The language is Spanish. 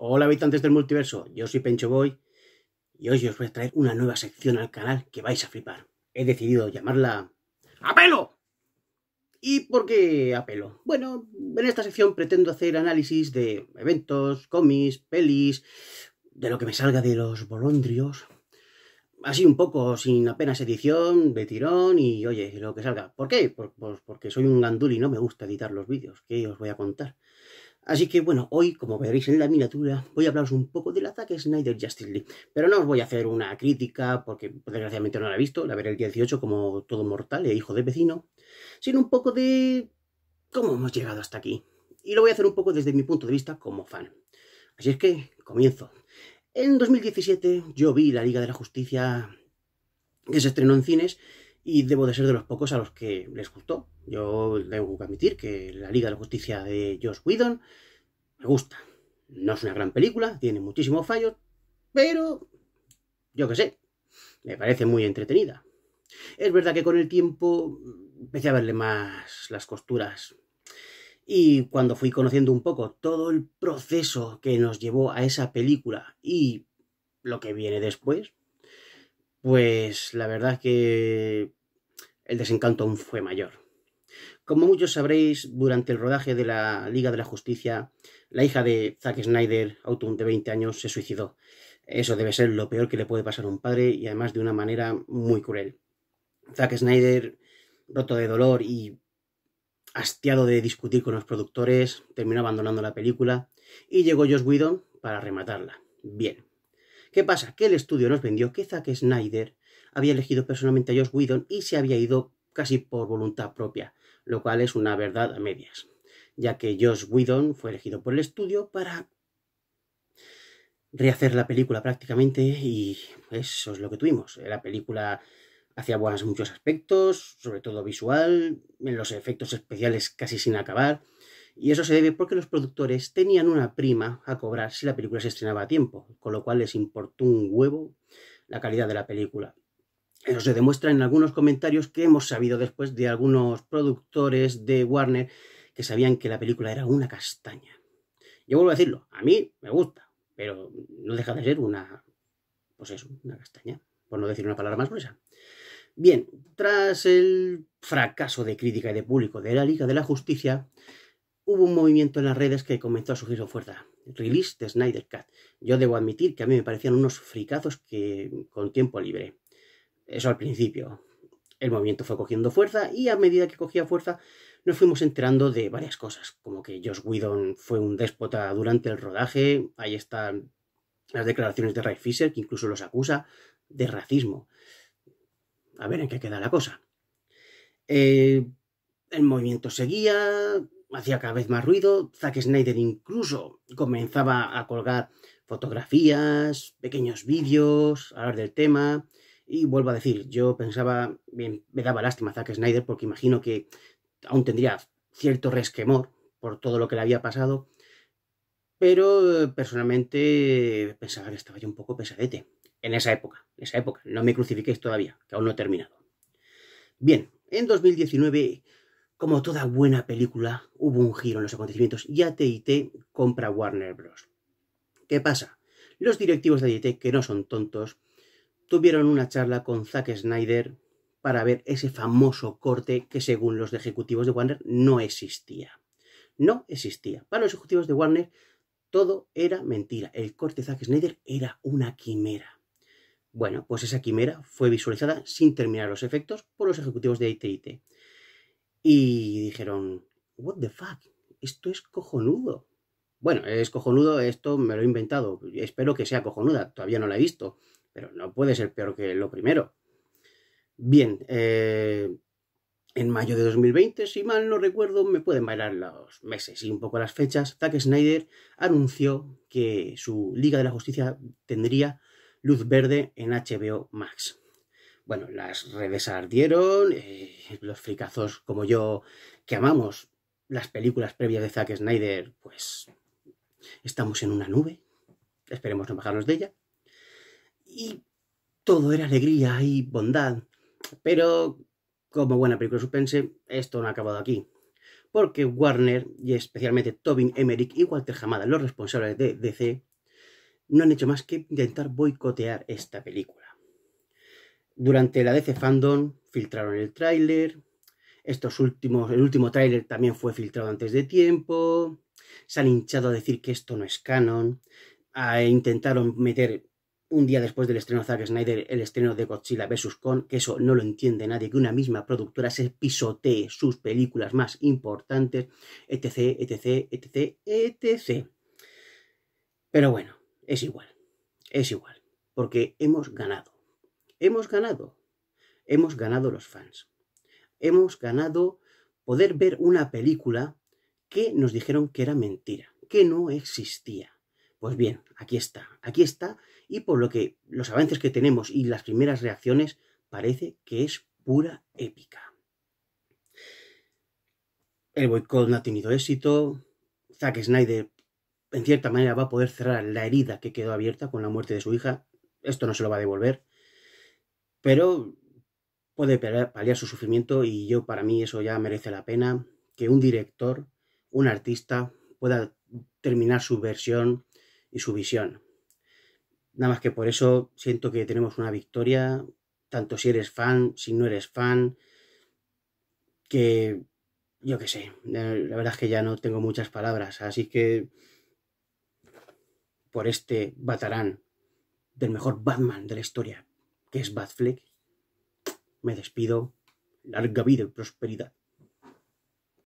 Hola habitantes del multiverso, yo soy Pencho Boy y hoy os voy a traer una nueva sección al canal que vais a flipar. He decidido llamarla ¡Apelo! ¿Y por qué apelo? Bueno, en esta sección pretendo hacer análisis de eventos, cómics, pelis, de lo que me salga de los bolondrios. Así un poco, sin apenas edición, de tirón y oye, lo que salga. ¿Por qué? Pues porque soy un gandul y no me gusta editar los vídeos. ¿Qué os voy a contar? Así que bueno, hoy, como veréis en la miniatura, voy a hablaros un poco del ataque Snyder Justice League. Pero no os voy a hacer una crítica, porque desgraciadamente no la he visto, la veré el día 18 como todo mortal e hijo de vecino, sino un poco de cómo hemos llegado hasta aquí. Y lo voy a hacer un poco desde mi punto de vista como fan. Así es que, comienzo. En 2017 yo vi la Liga de la Justicia que se estrenó en cines y debo de ser de los pocos a los que les gustó. Yo debo admitir que la Liga de la Justicia de Josh Whedon me gusta. No es una gran película, tiene muchísimos fallos, pero yo qué sé, me parece muy entretenida. Es verdad que con el tiempo empecé a verle más las costuras. Y cuando fui conociendo un poco todo el proceso que nos llevó a esa película y lo que viene después, pues la verdad que el desencanto aún fue mayor. Como muchos sabréis, durante el rodaje de la Liga de la Justicia, la hija de Zack Snyder, Autumn de 20 años, se suicidó. Eso debe ser lo peor que le puede pasar a un padre y además de una manera muy cruel. Zack Snyder, roto de dolor y hastiado de discutir con los productores, terminó abandonando la película y llegó Josh Whedon para rematarla. Bien. ¿Qué pasa? Que el estudio nos vendió que Zack Snyder había elegido personalmente a Josh Whedon y se había ido casi por voluntad propia, lo cual es una verdad a medias, ya que Josh Whedon fue elegido por el estudio para rehacer la película prácticamente y eso es lo que tuvimos. La película hacía buenos muchos aspectos, sobre todo visual, en los efectos especiales casi sin acabar, y eso se debe porque los productores tenían una prima a cobrar si la película se estrenaba a tiempo, con lo cual les importó un huevo la calidad de la película. Eso se demuestra en algunos comentarios que hemos sabido después de algunos productores de Warner que sabían que la película era una castaña. Yo vuelvo a decirlo, a mí me gusta, pero no deja de ser una, pues eso, una castaña, por no decir una palabra más gruesa. Bien, tras el fracaso de crítica y de público de la Liga de la Justicia, hubo un movimiento en las redes que comenzó a surgir su fuerza. Release de Snyder Cut. Yo debo admitir que a mí me parecían unos fricazos que con tiempo libre. Eso al principio. El movimiento fue cogiendo fuerza y a medida que cogía fuerza nos fuimos enterando de varias cosas, como que Josh Whedon fue un déspota durante el rodaje, ahí están las declaraciones de Ray Fisher, que incluso los acusa de racismo. A ver en qué queda la cosa. Eh, el movimiento seguía, hacía cada vez más ruido. Zack Snyder incluso comenzaba a colgar fotografías, pequeños vídeos, hablar del tema. Y vuelvo a decir, yo pensaba, bien, me daba lástima Zack Snyder porque imagino que aún tendría cierto resquemor por todo lo que le había pasado. Pero eh, personalmente pensaba que estaba yo un poco pesadete. En esa época, en esa época. No me crucifiquéis todavía, que aún no he terminado. Bien, en 2019 como toda buena película, hubo un giro en los acontecimientos y AT&T compra Warner Bros. ¿Qué pasa? Los directivos de AT&T, que no son tontos, tuvieron una charla con Zack Snyder para ver ese famoso corte que según los ejecutivos de Warner no existía. No existía. Para los ejecutivos de Warner todo era mentira. El corte de Zack Snyder era una quimera. Bueno, pues esa quimera fue visualizada sin terminar los efectos por los ejecutivos de AT&T. Y dijeron, what the fuck, esto es cojonudo. Bueno, es cojonudo, esto me lo he inventado. Espero que sea cojonuda, todavía no la he visto, pero no puede ser peor que lo primero. Bien, eh, en mayo de 2020, si mal no recuerdo, me pueden bailar los meses y un poco las fechas, Zack Snyder anunció que su Liga de la Justicia tendría luz verde en HBO Max. Bueno, las redes ardieron, eh, los fricazos como yo que amamos las películas previas de Zack Snyder, pues estamos en una nube, esperemos no bajarnos de ella. Y todo era alegría y bondad, pero como buena película suspense, esto no ha acabado aquí. Porque Warner, y especialmente Tobin Emmerich y Walter Hamada, los responsables de DC, no han hecho más que intentar boicotear esta película. Durante la DC Fandom filtraron el tráiler, estos últimos, el último tráiler también fue filtrado antes de tiempo, se han hinchado a decir que esto no es canon, intentaron meter un día después del estreno de Zack Snyder el estreno de Godzilla vs. Kong, que eso no lo entiende nadie, que una misma productora se pisotee sus películas más importantes, etc, etc, etc, etc. Pero bueno, es igual, es igual, porque hemos ganado, hemos ganado, hemos ganado los fans, hemos ganado poder ver una película que nos dijeron que era mentira, que no existía. Pues bien, aquí está, aquí está, y por lo que los avances que tenemos y las primeras reacciones, parece que es pura épica. El boicot no ha tenido éxito, Zack Snyder en cierta manera va a poder cerrar la herida que quedó abierta con la muerte de su hija, esto no se lo va a devolver, pero puede paliar su sufrimiento y yo para mí eso ya merece la pena que un director, un artista pueda terminar su versión y su visión. Nada más que por eso siento que tenemos una victoria, tanto si eres fan, si no eres fan, que yo qué sé, la verdad es que ya no tengo muchas palabras, así que por este Batarán del mejor Batman de la historia, que es Batfleck, me despido, larga vida y prosperidad.